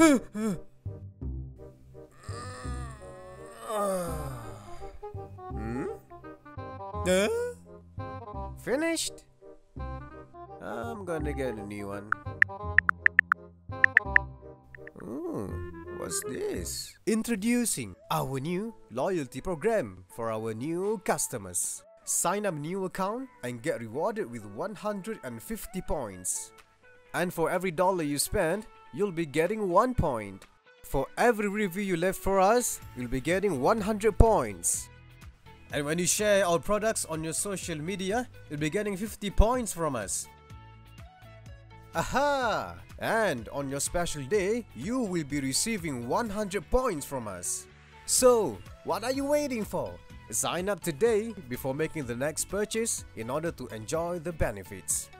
hmm? Finished? I'm gonna get a new one. Ooh, what's this? Introducing our new loyalty program for our new customers. Sign up new account and get rewarded with 150 points. And for every dollar you spend, you'll be getting 1 point. For every review you left for us, you'll be getting 100 points. And when you share our products on your social media, you'll be getting 50 points from us. Aha! And on your special day, you will be receiving 100 points from us. So, what are you waiting for? Sign up today before making the next purchase in order to enjoy the benefits.